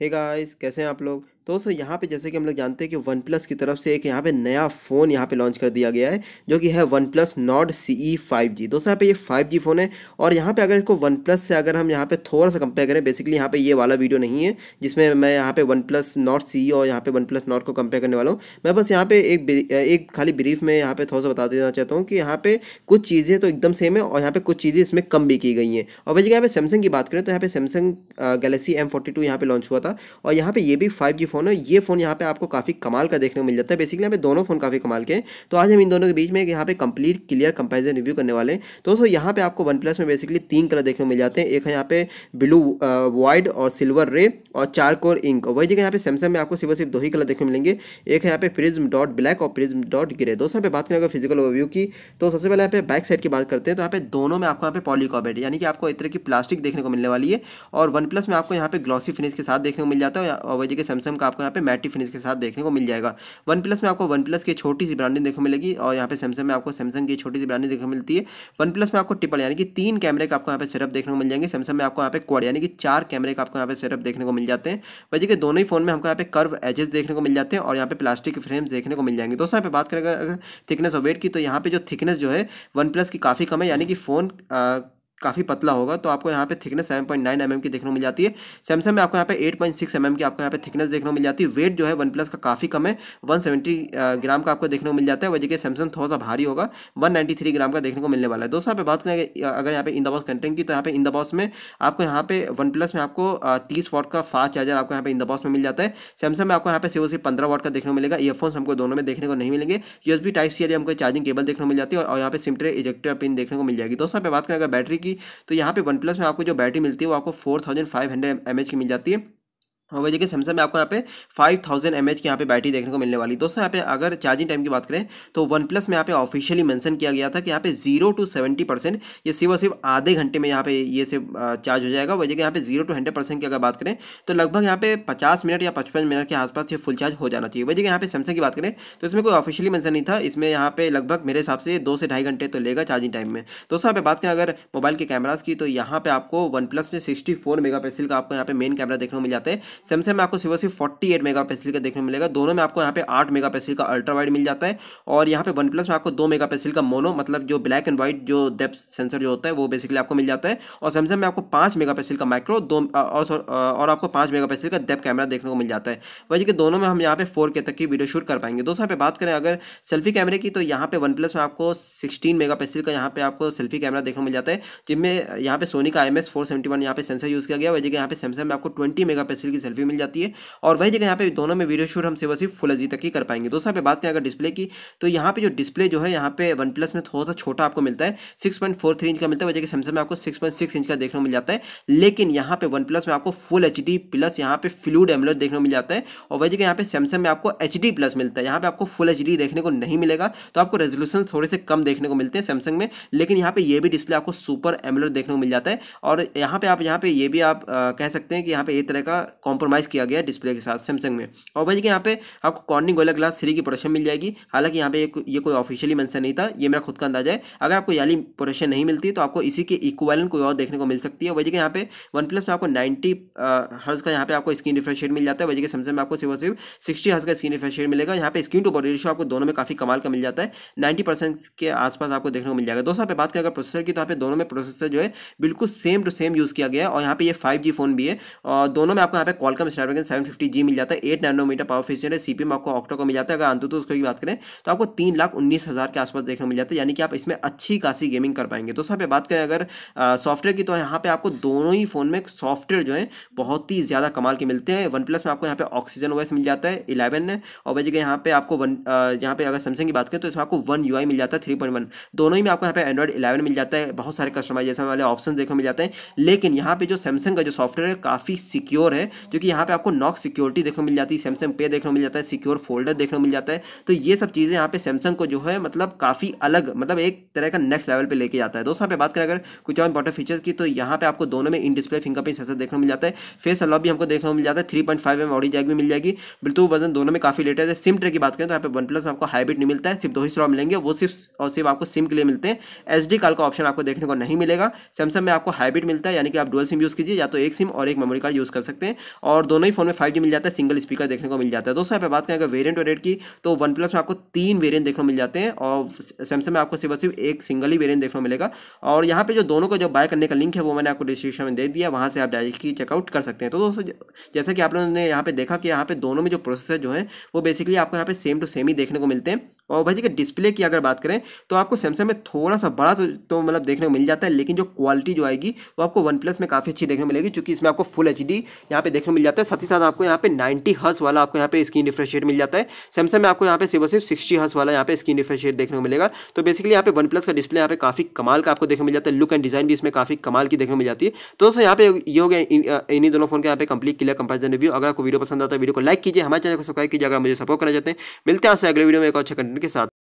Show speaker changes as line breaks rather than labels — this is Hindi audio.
हे गाइस कैसे हैं आप लोग? तो दोस्तों यहाँ पे जैसे कि हम लोग जानते हैं कि वन प्लस की तरफ़ से एक यहाँ पे नया फ़ोन यहाँ पे लॉन्च कर दिया गया है जो कि है OnePlus Nord C E five G दोस्तों यहाँ पे ये फाइव जी फ़ोन है और यहाँ पे अगर इसको वन प्लस से अगर हम यहाँ पे थोड़ा सा कंपेयर करें बेसिकली यहाँ पे ये वाला वीडियो नहीं है जिसमें मैं यहाँ पे OnePlus Nord C E और यहाँ पे वन प्लस नॉट को कंपेयर करने वाला हूँ मैं बस यहाँ पे एक एक खाली ब्रीफ में यहाँ पे थोड़ा सा बता देना चाहता हूँ कि यहाँ पे कुछ चीज़ें तो एकदम सेम है और यहाँ पे कुछ चीज़ें इसमें कम भी की गई हैं और वैसे यहाँ पे सैमसंग की बात करें तो यहाँ पे Samsung Galaxy M forty two यहाँ पे लॉन्च हुआ था और यहाँ पे ये भी फाइव जी फ़ोन है ये फ़ोन यहाँ पे आपको काफ़ी कमाल का देखने को मिल जाता है बेसिकली पे दोनों फ़ोन काफ़ी कमाल के हैं तो आज हम इन दोनों के बीच में यहाँ पे कंप्लीट क्लियर कंपेरिजन रिव्यू करने वाले हैं तो दोस्तों यहाँ पे आपको वन प्लस में बेसिकली तीन कलर देखने को मिल जाते हैं एक है यहाँ पे ब्लू वाइड और सिल्वर रे और चार कोर इंक वही जगह यहाँ पे सैमसंग में आपको सिर्फ़ सिर्फ़ दो ही कलर देखने को मिलेंगे एक है यहाँ पे प्रिज्म डॉट ब्लैक और प्रिज्म डॉट ग्रे दोस्तों यहाँ पे बात करें अगर फ़िज़िकल ओवरव्यू की तो सबसे पहले यहाँ पे बैक साइड की बात करते हैं तो यहाँ पे दोनों में आपको यहाँ पे पॉलीकॉबेट यानी कि आपको एक तरह की प्लास्टिक देखने को मिलने वाली है और वन प्लस में आपको यहाँ पे ग्लॉसी फिनिश के साथ देखने को मिल जाता है और वही जगह सैमसंग का आपको यहाँ पे मैटी फिनिश के साथ देखने को मिल जाएगा। वन प्लस में आपको वन प्लस की छोटी सी ब्रांडिंग देखने को मिलेगी और यहाँ पे सैमसंग में आपको सैमसंग की छोटी सी ब्रांडिंग देखने को मिलती है। वन प्लस में आपको ट्रिपल यानी कि तीन कैमरे का आपको यहाँ पे सेटअप देखने को मिल जाएँगे। सैमसंग में आपको यहाँ पे क्वाड यानी कि चार कैमरे का आपको यहाँ पे सेटअप देखने को मिल जाते हैं। वजह के दोनों ही फ़ोन में हमको यहाँ पे कर्व एजेस देखने को मिल जाते हैं और यहाँ पे प्लास्टिक के फ्रेम्स देखने को मिल जाएँगे। दोस्तों, यहाँ पे बात करें अगर थिकनेस और वेट की तो यहाँ पे जो थिकनेस जो है वन प्लस की काफ़ी कम है। यानी कि फ़ोन काफ़ी पतला होगा तो आपको यहाँ पे thickness seven point nine M की देखने को मिल जाती है सैमसंग में आपको यहाँ पे एट पॉइंट सिक्स एम की आपको यहाँ पे थिकनेस देखने को मिल जाती है वेट जो है वन प्लस का काफ़ी कम है वन सेवेंटी ग्राम का आपको देखने को मिल जाता है वजह सैमसंग थोड़ा सा भारी होगा वन नाइन्टी थ्री ग्राम का देखने को मिलने वाला है दोस्तों यहाँ पे बात करें अगर यहाँ पे इन दबॉस कंटेंट की तो यहाँ पे इन दबॉस में आपको यहाँ पे वन प्लस में आपको तीस वॉट का फास्ट चार्जर आपको यहाँ पे इन दबॉस में मिल जाता है सैमसंग में आपको यहाँ पे सिर्फ़ सिर्फ़ पंद्रह वॉट का देखने को मिलेगा ईयरफोन्स हमको दोनों में देखने को नहीं मिलेंगे यूएसबी टाइप सी हमको चार्जिंग केबल देखने को मिल जाती है और यहाँ पे सिमटे इजेक्टर पिन देखने को मिल जाएगी दोस्तों यहाँ पे बात करें अगर बैटरी की तो यहाँ पे वन प्लस में आपको जो बैटरी मिलती है वो आपको four thousand five hundred M की मिल जाती है। और वही देखिए सैमसंग में आपको यहाँ पे 5000 थाउज़ेंड एम की यहाँ पे बैटरी देखने को मिलने वाली दोस्तों यहाँ पे अगर चार्जिंग टाइम की बात करें तो वन प्लस में यहाँ पे ऑफिशियली मेंशन किया गया था कि यहाँ पे ज़ीरो टू सेवेंटी परसेंट ये सिर्फ़ और सिर्फ़ आधे घंटे में यहाँ पे ये से चार्ज हो जाएगा वही जगह यहाँ पे ज़ीरो टू हंड्रेड परसेंट की अगर बात करें तो लगभग यहाँ पे पचास मिनट या पचपन मिनट के आसपास ये फुल चार्ज हो जाना चाहिए वही जगह यहाँ पे सैमसंग की बात करें तो इसमें कोई ऑफिशियली मैंसन नहीं था इसमें यहाँ पे लगभग मेरे हिसाब से दो से ढाई घंटे तो लेगा चार्जिंग टाइम में दोस्तों यहाँ पे बात करें अगर मोबाइल के कैमराज की तो यहाँ पे आपको वन प्लस में सिक्सटी फोर मेगा का आपको यहाँ पे मेन कैमरा देखने को मिल जाता है सैमसंग में आपको सिर्फ़ सिर्फ़ फोर्टी एट मेगा पिक्सल का देखने मिलेगा। दोनों में आपको यहाँ पे आठ मेगा पिक्सल का अल्ट्रा वाइड मिल जाता है और यहाँ पे वन प्लस में आपको दो मेगा पिक्सल का मोनो मतलब जो ब्लैक एंड व्हाइट जो डेप्थ सेंसर जो होता है, वो बेसिकली आपको मिल जाता है। और सैमसंग में आपको पाँच मेगा पिक्सल का माइक्रो दो और आपको पाँच मेगा पिक्सल का डेप कैमरा देखने को मिल जाता है। वही कि दोनों में हम यहाँ पे फोर के तक की वीडियो शूट कर पाएँगे। दोस्तों, यहाँ पे बात करें अगर सेल्फी कैमरे की तो यहाँ पे वन प्लस में आपको सिक्सटीन मेगा पिक्सल का यहाँ पे आपको सेल्फी कैमरा देखने को मिल जाता है, जिनमें यहाँ पे सोनी का I M S four seventy one यहाँ पे सेंसर यूज़ किया गया वही जगह यहाँ पे सैमसंग में आपको ट्वेंटी मेगा पिक्सल की सेल्फी मिल जाती है और वही जगह यहाँ पे दोनों में वीडियो शूट हम सिर्फ़ सिर्फ़ फुल एचडी तक ही कर पाएँगे दोस्तों पे बात करें अगर डिस्प्ले की तो यहाँ पे जो डिस्प्ले जो है यहाँ पे वन प्लस में थोड़ा सा छोटा आपको मिलता है six point four three inch का मिलता है वजह सैमसंग में आपको सिक्स पॉइंट सिक्स इंच का देखने को मिल जाता है लेकिन यहाँ पे वन प्लस में आपको फुल एच डी प्लस यहाँ पे फ्लूड एमलोज देखने को मिल जाता है और वजह यहाँ पे सैमसंग में आपको एच डी प्लस मिलता है यहाँ पे आपको फुल एच डी देखने को नहीं मिलेगा तो आपको रेजोल्यूशन थोड़े से कम देखने को मिलते हैं सैमसंग में लेकिन यहाँ पे ये भी डिस्प्ले आपको सुपर एमलोज देखने को मिल जाता है और यहाँ पे आप यहाँ पे ये भी आप कह सकते हैं कि यहाँ पे एक तरह का कॉम्प्रोमाइज़ किया गया डिस्प्ले के साथ सैमसंग में। और वही यहाँ पे आपको कॉर्निंग गोला ग्लास थ्री की प्रोडक्शन मिल जाएगी। हालाँकि यहाँ पे ये कोई ऑफिशियली मेंशन नहीं था, ये मेरा खुद का अंदाज़ा है। अगर आपको याली प्रोडक्शन नहीं मिलती तो आपको इसी के इक्वलेंट कोई और देखने को मिल सकती है। वजह के यहाँ पे वन प्लस में आपको नाइन्टी हर्ज का यहाँ पे आपको स्क्रीन रिफ्रेश मिल जाता है। वजह के सैमसंग में आपको सिर्फ़ सिर्फ़ सिक्सटी हर्ज का स्क्रीन रिफ्रेश मिलेगा। यहाँ पे स्क्रीन टू बॉडी रेशो आपको दोनों में काफ़ी कमाल का मिल जाता है। नाइन्टी के आसपास आपको देखने को मिल जाएगा। दोस्तों पे बात करें अगर प्रोसेसर की तो यहाँ पे दोनों में प्रोसेसर जो है बिल्कुल सेम टू सेम यूज़ किया गया है। और यहाँ पे ये फाइव फ़ोन भी है। और दोनों में आपको यहाँ पे Qualcomm Snapdragon seven fifty G मिल जाता है एट नैनोमीटर पावर फिशियन है सीपी में आपको ऑक्टो को मिल जाता है। अगर अंतु तो उसको की बात करें तो आपको तीन लाख उन्नीस हज़ार के आसपास देखने को मिल जाता है, यानी कि आप इसमें अच्छी खासी गेमिंग कर पाएँगे। तो यहाँ बात करें, अगर सॉफ्टवेयर की तो यहाँ पे आपको दोनों ही फ़ोन में सॉफ्टवेयर जो है, बहुत ही ज़्यादा कमाल के मिलते हैं। वन में आपको यहाँ पे ऑक्सीजन ओएस मिल जाता है इलेवन है, और वही जगह यहाँ पे आपको वन यहाँ पे अगर सैमसंग की बात करें तो इसमें आपको वन यू मिल जाता है थ्री दोनों ही में आपको यहाँ पे एंड्रॉइड इलेवन मिल जाता है, बहुत सारे कस्टमाइजेशन वाले ऑप्शन देखने मिल जाते हैं। लेकिन यहाँ पे जो सैमसंग का जो सॉफ्टवेयर है, काफ़ी सिक्योर है क्योंकि यहाँ पे आपको नॉक सिक्योरिटी देखने मिल जाती है सैमसंग पे देखने मिल जाता है सिक्योर फोल्डर देखने मिल जाता है। तो ये सब चीज़ें यहाँ पे सैमसंग को जो है मतलब काफ़ी अलग मतलब एक तरह का नेक्स्ट लेवल पर लेके जाता है। दोस्तों, यहाँ पे बात करें अगर कुछ और इंपॉर्टेंट फीचर्स की तो यहाँ पे आपको दोनों में इन डिस्प्ले फिंगरप्रिंट सेंसर देखने मिल जाता है। फेस अलॉ भी हमको देखने मिल जाता है three point five M audio jack भी मिल जाएगी। ब्लूटूथ वर्जन दोनों में काफ़ी लेटेस्ट है। सिम ट्रे की बात करें तो यहाँ पे वन प्लस आपको हाइब्रिड नहीं मिलता है, सिर्फ़ दो ही स्लॉट मिलेंगे वो सिर्फ़ और सिर्फ़ आपको सिम के लिए मिलते हैं। एस डी कार्ड का ऑप्शन आपको देखने को नहीं मिलेगा। सैमसंग में आपको हाइब्रिड मिलता है, यानी कि आप डुअल सिम यूज़ कीजिए, या तो एक सिम और एक मेमोरी कार्ड यूज़ कर सकते हैं। और दोनों ही फ़ोन में फाइव मिल जाता है सिंगल स्पीकर देखने को मिल जाता है। दोस्तों यहाँ पे बात करें अगर वेरियंट वेरियंट की तो वन प्लस में आपको तीन वेरियंट देखने को मिल जाते हैं और सैमसंग में आपको सिर्फ़ सिर्फ़ एक सिंगल ही वेरियंट देखने को मिलेगा। और यहाँ पे जो दोनों को जो बाय करने का लिंक है, वो मैंने आपको डिस्क्रिप्शन में दे दिया, वहाँ से आप डायरेक्टली चेकआउट कर सकते हैं। तो दोस्तों जैसा कि आप लोगों ने यहाँ पे देखा कि यहाँ पे दोनों में जो प्रोसेसर जो है, वो बेसिकली आपको यहाँ पे सेम टू सेम ही देखने को मिलते हैं। और भाई जी के डिस्प्ले की अगर बात करें तो आपको सैमसंग में थोड़ा सा बड़ा तो, तो मतलब देखने को मिल जाता है लेकिन जो क्वालिटी जो आएगी वो आपको वन प्लस में काफ़ी अच्छी देखने को मिलेगी क्योंकि इसमें आपको फुल एच डी यहाँ पे देखने को मिल जाता है। साथ ही साथ आपको यहाँ पे नाइन्टी हर्स वाला आपको यहाँ पे स्क्रीन डिफ्रेशिएट मिल जाता है। सैमसंग में आपको यहाँ पे सिर्फ़ सिर्फ़ सिक्सटी हर्स वाला यहाँ पे स्क्रीन डिफ्रेशिएट देखने को मिलेगा। तो बेसिकली यहाँ पे वन प्लस का डिस्प्ले यहाँ पे काफ़ी कमाल का आपको देखने मिल जाता है। लुक एंड डिज़ाइन भी इसमें काफ़ी कमाल की देखने मिल जाती है। तो दोस्तों यहाँ पे ये हो गया इन्हीं दोनों फ़ोन के यहाँ पे कंप्लीट क्लियर कंपेरिजन रिव्यू अगर आपको वीडियो पसंद आता है वीडियो को लाइक कीजिए। हमारे चैनल को सब्सक्राइब कीजिए। अगर मुझे सपोर्ट करना चाहते हैं मिलते हैं आपसे अगले वीडियो में एक अच्छे कंटेंट के साथ